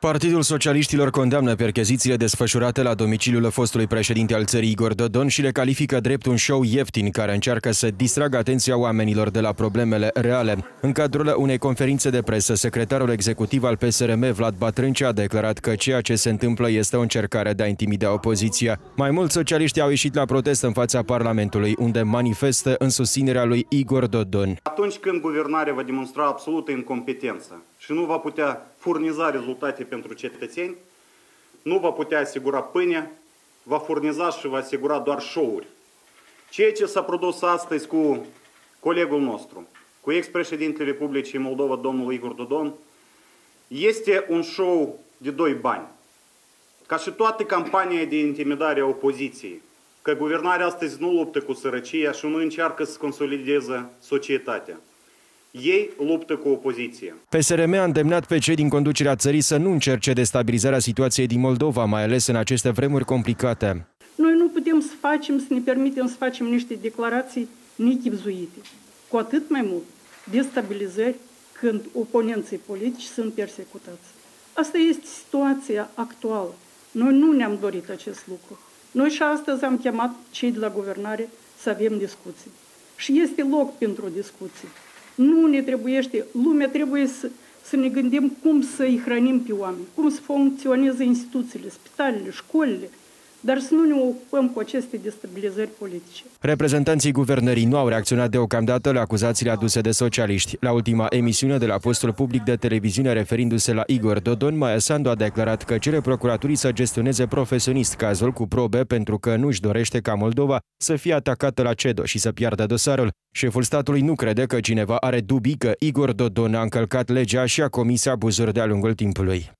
Partidul Socialiștilor condamnă perchezițiile desfășurate la domiciliul fostului președinte al țării Igor Dodon și le califică drept un show ieftin care încearcă să distragă atenția oamenilor de la problemele reale. În cadrul unei conferințe de presă, secretarul executiv al PSRM, Vlad Batrânce, a declarat că ceea ce se întâmplă este o încercare de a intimida opoziția. Mai mulți socialiști au ieșit la protest în fața Parlamentului, unde manifestă în susținerea lui Igor Dodon. Atunci când guvernarea va demonstra absolută incompetență și nu va putea furniza rezultate pentru cetățeni, nu va putea asigura pâine, va furniza și va asigura doar show-uri. Ceea ce s-a produs astăzi cu colegul nostru, cu ex-președintele Republicii Moldova, domnul Igor Dodon, este un show de doi bani. Ca și toată campania de intimidare a opoziției, că guvernarea astăzi nu luptă cu sărăcia și nu încearcă să consolideze societatea. Ei luptă cu opoziția. PSRM a îndemnat pe cei din conducerea țării să nu încerce destabilizarea situației din Moldova, mai ales în aceste vremuri complicate. Noi nu putem să facem, să ne permitem să facem niște declarații nechipzuite. Cu atât mai mult destabilizări când oponenții politici sunt persecutați. Asta este situația actuală. Noi nu ne-am dorit acest lucru. Noi și astăzi am chemat cei de la guvernare să avem discuții. Și este loc pentru discuții. Nu ne trebuiește, lumea trebuie să, să ne gândim cum să-i hrănim pe oameni, cum să funcționeze instituțiile, spitalele, școlile, dar să nu ne ocupăm cu aceste destabilizări politice. Reprezentanții guvernării nu au reacționat deocamdată la acuzațiile aduse de socialiști. La ultima emisiune de la postul public de televiziune referindu-se la Igor Dodon, Maia Sandu a declarat că cere procuraturii să gestioneze profesionist cazul cu probe pentru că nu-și dorește ca Moldova să fie atacată la CEDO și să piardă dosarul. Șeful statului nu crede că cineva are dubii că Igor Dodon a încălcat legea și a comis abuzuri de-a lungul timpului.